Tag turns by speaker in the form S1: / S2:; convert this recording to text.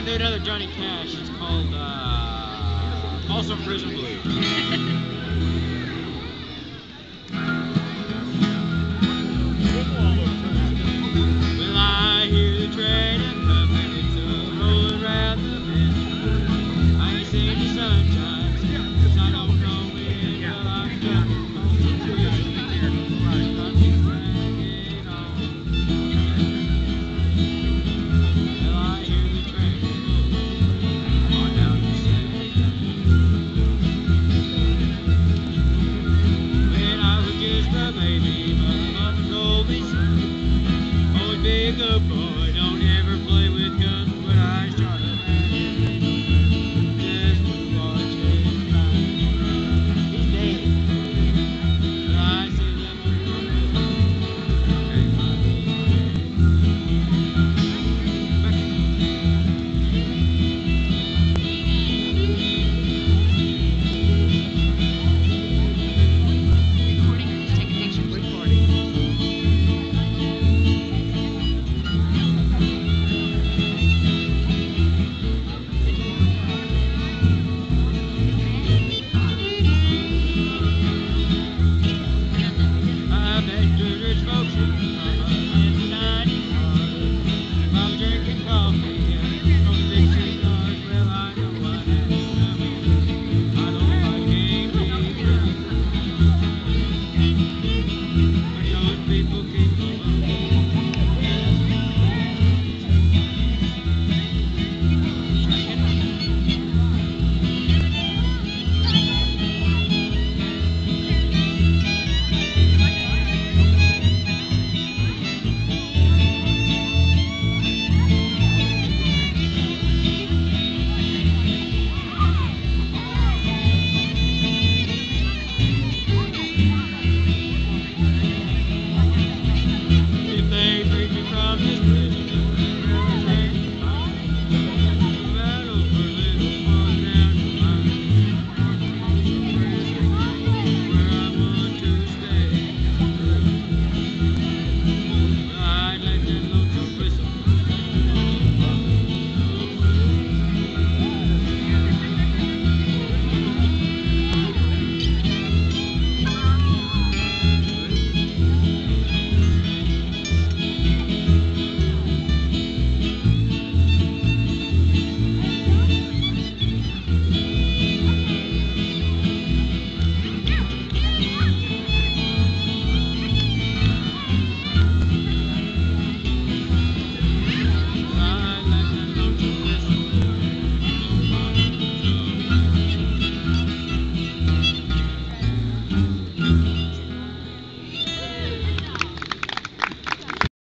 S1: one to another Johnny Cash. It's called uh, Also Prison Blues.